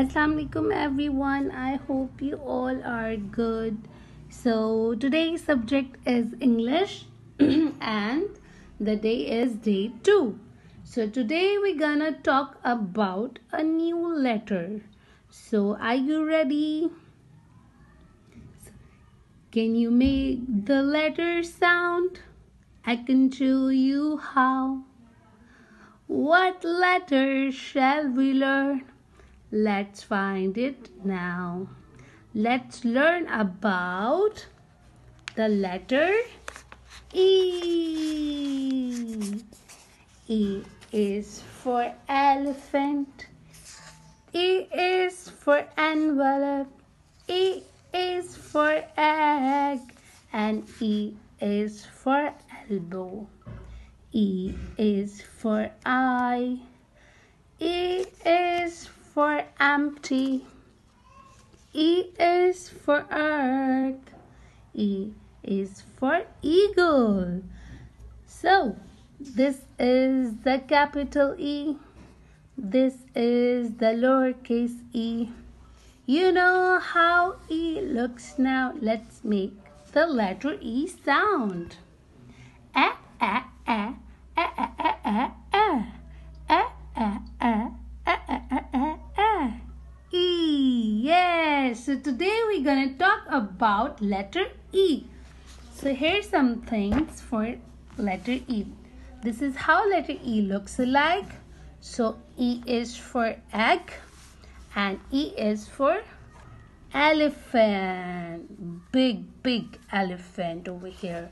Assalamu alaikum everyone. I hope you all are good. So today's subject is English and the day is day 2. So today we're gonna talk about a new letter. So are you ready? Can you make the letter sound? I can show you how. What letter shall we learn? Let's find it now. Let's learn about the letter E. E is for elephant. E is for envelope. E is for egg. And E is for elbow. E is for eye. E is for empty. E is for earth. E is for eagle. So, this is the capital E. This is the lowercase e. You know how E looks now. Let's make the letter E sound. A, a, a, a, a, a, a, a, a, a, a. so today we're to talk about letter E. So here's some things for letter E. This is how letter E looks like. So E is for egg and E is for elephant. Big, big elephant over here.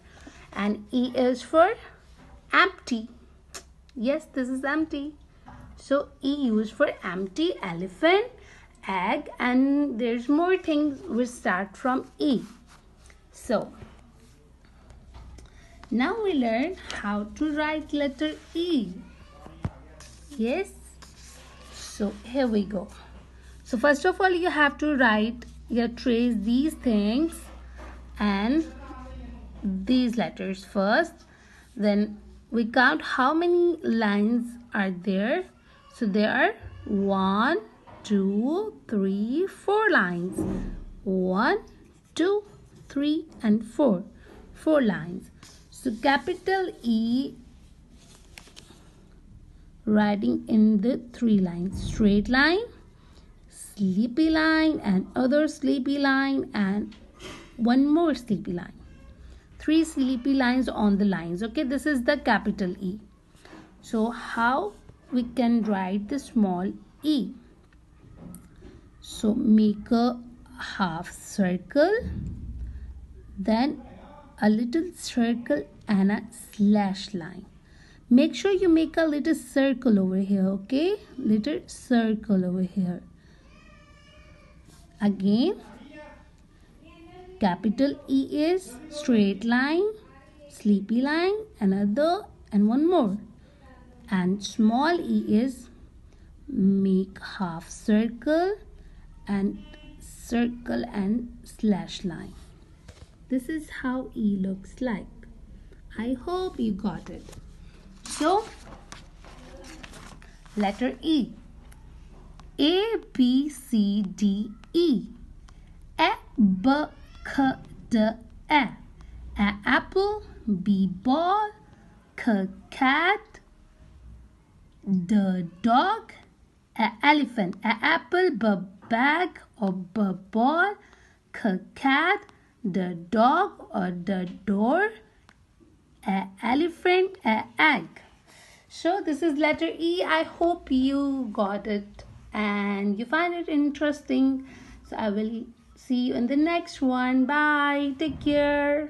And E is for empty. Yes, this is empty. So E used for empty elephant egg and there's more things we start from E. So now we learn how to write letter E. Yes. So here we go. So first of all you have to write you trace these things and these letters first then we count how many lines are there so there are one two, three, four lines. One, two, three, and four. Four lines. So capital E writing in the three lines. Straight line, sleepy line, and other sleepy line, and one more sleepy line. Three sleepy lines on the lines. Okay, this is the capital E. So how we can write the small e? So make a half circle, then a little circle and a slash line. Make sure you make a little circle over here, okay? Little circle over here. Again, capital E is straight line, sleepy line, another and one more. And small e is make half circle, and circle and slash line. This is how E looks like. I hope you got it. So, letter E. A, B, C, D, E. A, B, C, D, E. A apple, B ball, C cat, D dog, A elephant, A apple, B bag or the ball, cat, the dog or the door, a elephant, a egg. So this is letter E. I hope you got it and you find it interesting. So I will see you in the next one. Bye. Take care.